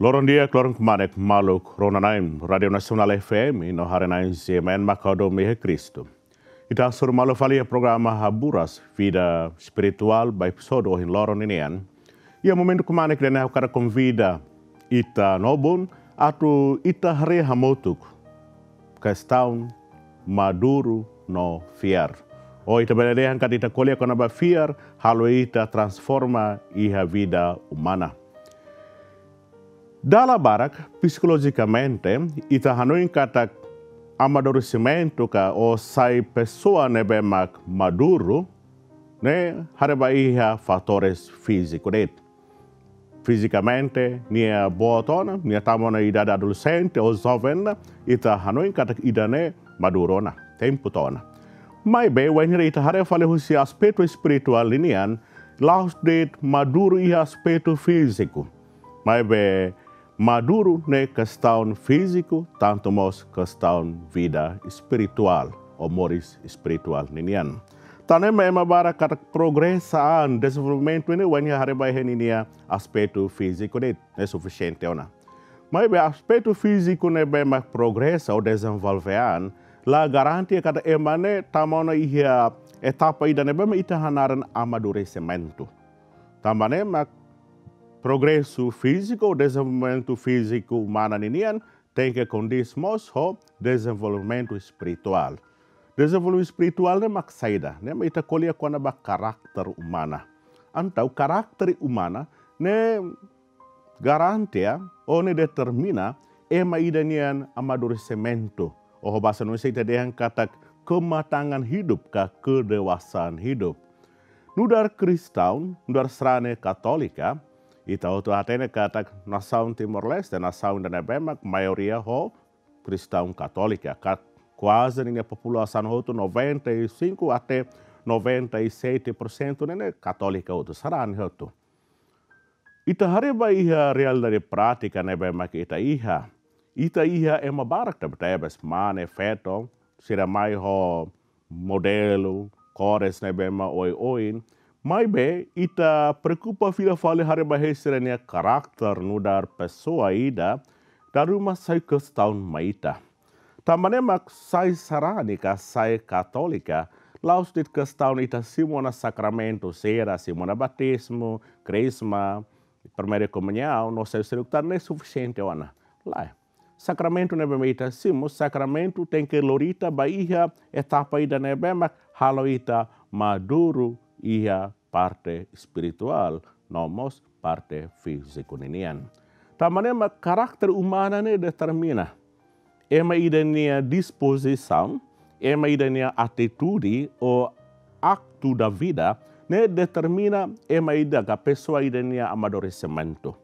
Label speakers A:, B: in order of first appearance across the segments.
A: Loron dia kloron kemanek maluk ronanaim Radio Nasional FM ino harenain semen makado mehe Kristo. Ita sur malu falia programa haburas vida spiritual by episode ohin loron inian. Ia momento kemanek dene kara convida ita nobun atau ita hari hamotuk questão maduro no fiar. O ita beledehan kat ita kolia kona ba fiar halo ita transforma iha vida humana. Dalla barak, psicologicamente, ita hanoin katak amadurecimento ka o sai pessoa nebe mak maduro, ne hareba iha fatores físico det. Fisicamente, nia boa tona, nia tamona idade adolescente ou jovem, ita hanoin katak idane madurona, tempo tona. Mai be, wenhira ita hare fale husi aspecto espiritual linian, laus det maduro iha aspecto físico. Mai be, maduro ne questão físico, tanto mais questão vida espiritual, ou moris espiritual ninian. Tane me bara kata progressaan desenvolvimento ini wanya hareba heninia aspecto físico ne é suficiente ona. Mas be aspecto físico ne be ma progressa ou desenvolvean la garantia kata emane tamona ihia etapa ida ne be ma ita hanaran amadurecimento. Tamane ma progresso físico, o desenvolvimento físico humano ninian tem que condizmos o desenvolvimento espiritual. Desenvolvimento espiritual é uma saída, né? Mas ita kolia kona ba karakter humana. Antau karakter humana ne garantia ou ne determina ema idanian amadurecimento. Oh bahasa Indonesia ita dehan kata kematangan hidup ka kedewasaan hidup. Nudar Kristau, nudar serane Katolika, Ita auto atene kata nação Timor-Leste, nação da Nebemak, maioria ho cristão católica, quase a população hoto 95 até 97% nene católica hoto saran hoto. Ita hareba iha realidade prática Nebemak ita iha. Ita iha é uma barca betebes mane feto, sira mai ho modelo, cores nebema oi oin, Mai be, ita preocupa fila fale hari bahesirania karakter nudar pessoa ida dari rumah sai kestaun maita. Tamane mak sai sarani ka sai katolika, laus dit kestaun ita simona sacramento sera, simona batismo, crisma, primeira comunhão, não sei se não é suficiente, Ana. Lá. Sacramento nebe meita simo, sacramento tem lorita baía etapa ida nebe mak halo ita maduro ia parte espiritual, nomos parte físico-ninian. Tamanema karakter humana ne determina. Ema idania disposição, ema idania atitude ou acto da vida, ne determina ema ida a pessoa idania amadurecimento.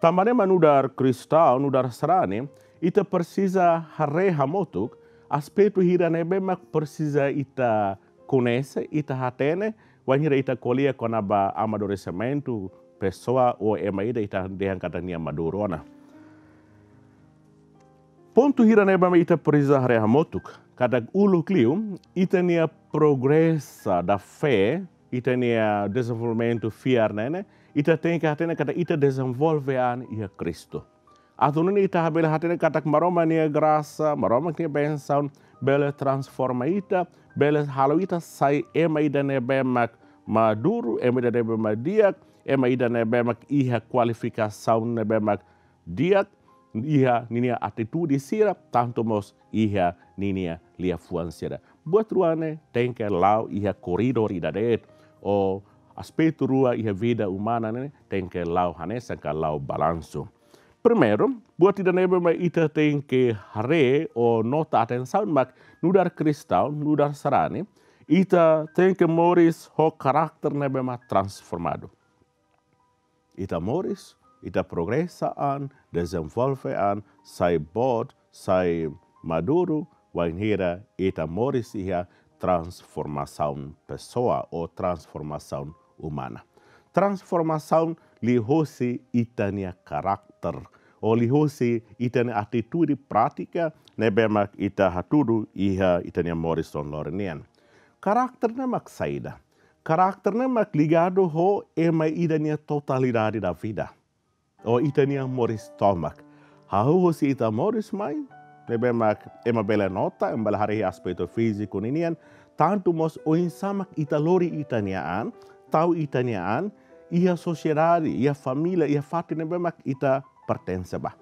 A: Tamanema nudar cristão, nudar serane, ita precisa hamotuk, aspecto hiranebe precisa ita conhece, ita hatene, Wanyira ita kolia kona ba amadurecimento pessoa ou emaida ita dehan katania madurona. Ponto hira neba ita precisa hamotuk, kada ulu kliu, ita nia progressa da fé, ita nia desenvolvimento fiar nene, ita tem que atene kada ita desenvolve an ia Cristo. Atun ita habela hatene kata maroma nia graça, maroma nia benção, bela transforma ita, bela halo ita sai ema ida nebe mak maduro, ema ida nebe mak diak, ema ida nebe mak iha qualificação nebe mak diak, iha ninia atitude sira, tanto mos iha ninia lia. Buat ruane tem lau iha corridor ida det, o aspecto rua iha vida humana ne tem lau hanesa ka lau. Primeiro, buat tidak nebe ma ita tem que hare o nota atenção mak nudar cristal, nudar sarane, ita tem que moris ho karakter nebe ma transformado. Ita moris, ita progressa an, desenvolve an, sai bod, sai maduro, wanneer ita moris ia transformação pessoa ou transformação humana. Transformação lihosi itania karakter, o lihosi itania atitude prática, nebemak ita haturu iha itania Morrison Lorenian. Karakter nemak saída. Karakter nemak ligado ho ema idania totalidade da vida. o itania moris tomak. Hahu si ita moris mai, nebe mak ema bela nota, embala hari aspecto físico ninian, tanto mos o insamak ita lori itaniaan, tau itaniaan, ia sociedade, ia família, ia fati nebe mak ita pertence ba.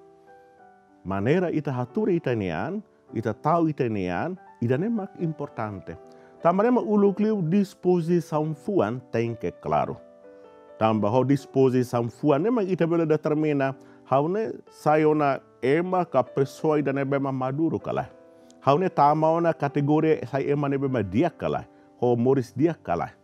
A: Maneira ita haturi itaniaan, ita tau itaniaan, ida nemak importante. Tamarema ulukliu disposição fuan tem que claro. Tamba ho disposição fuan memang ita bela determina haune sayona ema ka pessoa ida nebema maduro kalah. Haune tamaona kategori sai ema nebema dia kalah. Ho moris dia kalah.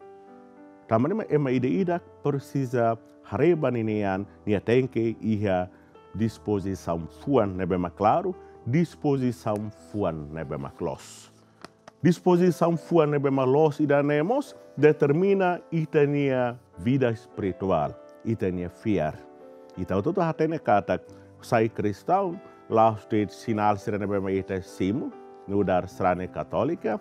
A: Tamarema ema ida ida precisa hareba ninian nia tenke iha disposição fuan nebema claro, disposição fuan nebema close. Disposição fuan nebema los idanemos determina itania vida espiritual, itania fiar. Ita tutu hatene kata sai cristão, lá state sinal sirane bema ita simu, nudar strane católica,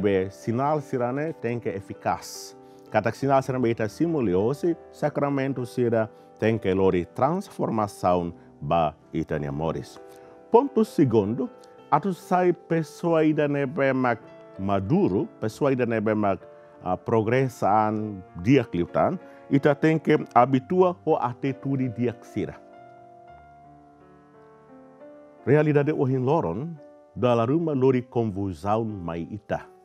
A: be sinal sirane tem que eficaz. Kata sinal sirane ita simu liosi, sacramento sira tem que lori transformação ba itania moris. Ponto segundo, atu sai pessoa ida nebemak maduro, pessoa ida nebemak uh, progresaan diak liutan, ita tem que habitua o atitude diak sira. Realidade ohin loron, dalam rumah lori konvulsão mai ita.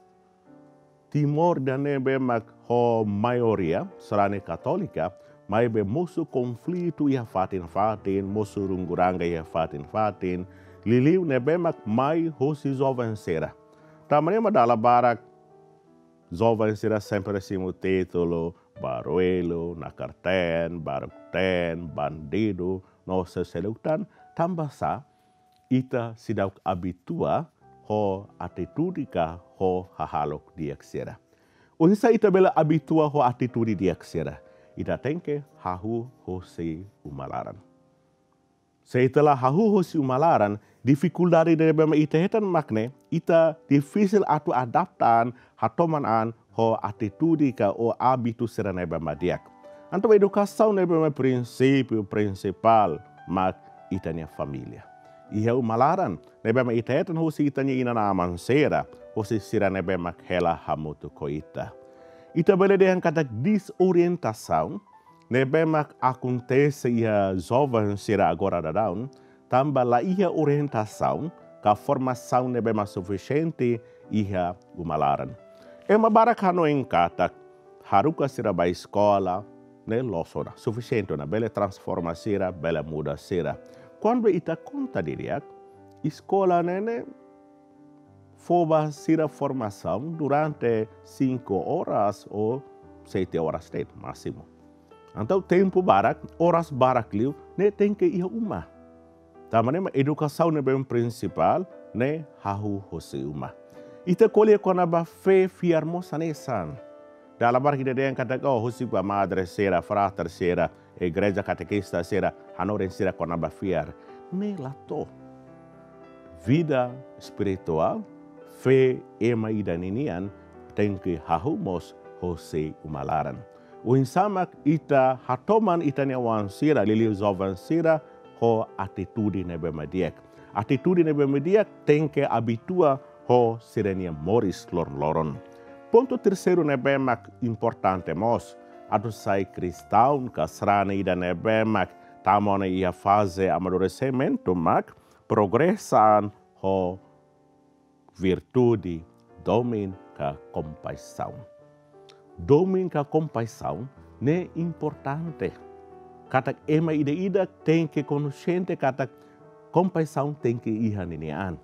A: Timor dan nebemak ho maioria, serane katolika, mai be musu konflitu ia fatin fatin, musu runguranga ia fatin fatin, liliu nebemak mai hosi sera. Tamanema dala barak Zova será sempre assim o título, baruelo, nakarten, barukten, bandido, nossa selutan, tambasa, ita sidauk habitua ho atitude ka ho hahalok diaksera. Unsa ita bela habitua ho atitude diaksera. Ita tenke hahu ho se umalaran. Setelah hahu ho se umalaran, dificuldade de bema ita hetan makne, ita difícil atu adaptan hatoman an ho atitude ka o hábito será bema diak. Anto educação ne bema princípio principal mak família. Ia o malaran ne bema ita hetan ho si itania ina na amansera, ho si sira ne bema hela hamutu koita. Ita bele dengan kata disorientação, ne bema acontece ia jovem será agora da down, tambah la ia orientação, ka formação ne bema suficiente ia umalaran. E mabarakano em kata, haruka sira ba escola, ne losona, suficiente na bela transforma sira, bela muda sira. Quando ita conta diriak, escola nene foba sira formação durante cinco horas ou sete horas de máximo. Então, tempo barak, horas barak liu, ne tem que ir uma. Tamane educação ne bem principal ne hahu hose uma. Ita kolhe kona ba fe fiar san. Dalam bar kita yang kata kau hosi ba madre sera, frater sera, igreja catequista sera, hanoren sera kona ba fiar. Ne lato. Vida espiritual, fe ema idaninian, tem que hahu mos hose umalaran. O insamak ita hatoman itania wan sira, lili zovan sira, ho atitude nebe mediek. Atitude nebe mediek tem que habitua ho sirenia moris lorn loron. Ponto terceiro nebe mak importante mos, adu sai cristão kasrane ida nebe mak tamone ia fase amadurecimento mak progressan ho virtude domin ka compaixão. Domin ka compaixão ne importante kata ema ida ida tem que consciente kata compaixão tem que ir ninian.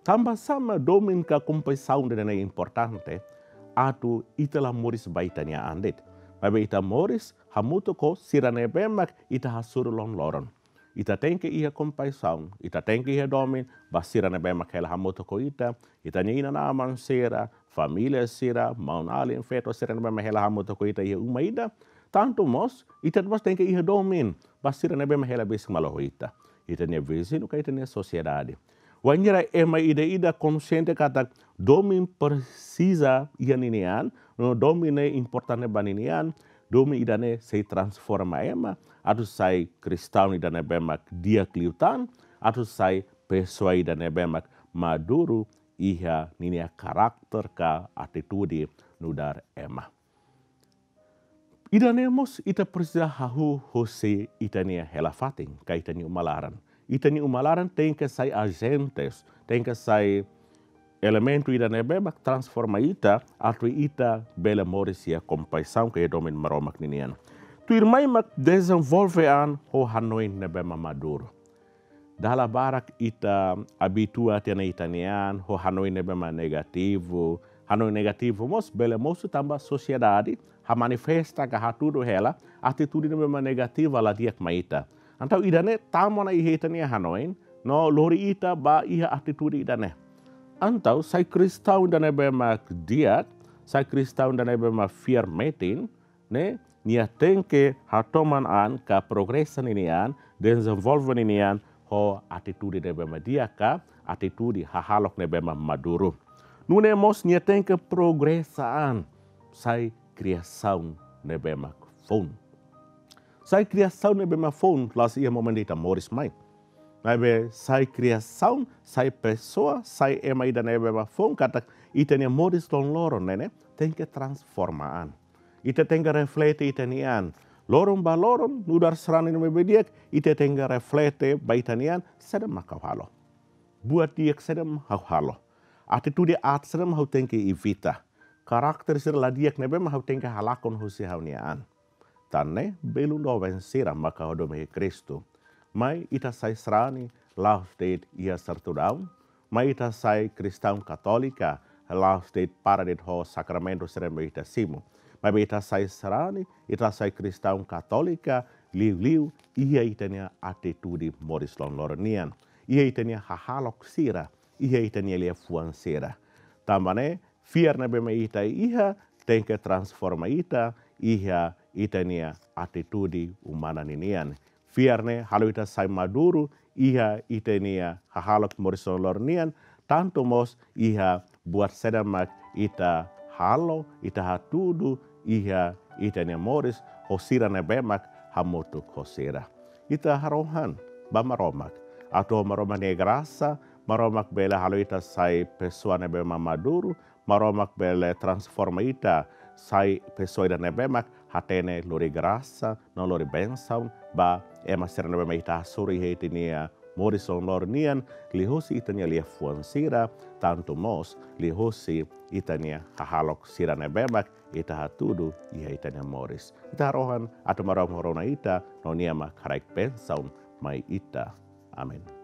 A: Tambah sama domin ka compaixão de é importante, atu itala moris baitania andet. Mas ita moris hamuto ko sirane bemak ita hasuru lon loron. Ita tem que ir compaixão, ita tem que ir domin, basirane bemak hela hamuto ko ita, ita nina na amansera, família sira, maunalin feto sirane bemak hela hamuto ko ita ia uma ida, tanto mos ita mas tem que ir domin basira nebe mahela bis malo ita ita ne vizinho ka ita ne sociedade Wanjira ema ida ida consciente kata domin precisa ia ninian no domine importante baninian domi idane se transforma ema, atu sai kristau idane bemak dia kliutan, atu sai pessoa idane bemak maduru iha ninia karakter ka atitude nudar ema. Idanemos ita precisa hahu hose itania helafating ka itani umalaran. e tem uma lara tem que sair agentes, tem que sair elemento ida nebeba transforma ita atu ita bela morisia compaixão que é domin maroma ninian. Tu irmã mak desenvolve an ho hanoi nebema maduro. Dala barak ita habitua tena itanian, ho hanoi nebema negativo, hanoi negativo mos bela mosu tamba sociedade, ha manifesta ka hatudo hela, atitude nebema negativa la diak maita. Antau idane tamona ihetania hanoin no lori ita ba iha atitude idane. Antau sai kristau dan ebema diat, sai kristau dan ebema fear metin, ne nia tenke hatoman an ka progresan ini an, desenvolven ini an ho atitude de bema dia ka atitude hahalok ne bema maduro. Nune mos nia tenke progresaan sai criação ne bema phone. Sai criação ne bema phone las ia momentita moris mai. Mas sai criação, sai pessoa, sai ema ida ne bema phone kata itenia moris don loro nene tem que transformar. Ite tem que reflete itenian. Lorum ba lorum, nudar serani no bediek, ite tem que reflete baitanian sedem makau Buat dia sedem halo. Atitude at sedem hau tem que evita. Karakter sir ladiak nebe hau tem halakon husi haunian. Tanne belum do vencera maka hodome Kristo. Mai ita sai serani lau state ia sertudau. Mai ita sai kristão católica lau state para det ho sacramento serembe ita simu. Mai ita sai serani ita sai kristão católica liu liu ia itania atitude moris lon lornian. Ia itania hahalok sira. Ia itania lia fuan sira. Tambane fiar na bema ita iha tem que transforma ita iha itania atitude humana ninian fiarne haluita sai maduro iha itenia hahalok morison lornian tanto mos iha buat sedamak ita halo ita hatudu iha itenia moris hosira nebemak hamutuk hosira ita harohan bamaromak atau maromane grasa maromak bela haluita sai pessoa nebema maduro maromak bela transforma ita sai pessoa da nebemak hatene lori grasa no lori benção ba ema serna be meita suri heitinia morison lornian lihosi itania lia fuansira tanto mos lihosi itania hahalok sirane bemak ita hatudu iha itania moris ita rohan atau marom horona ita no niama karaik pensaun mai ita. Amin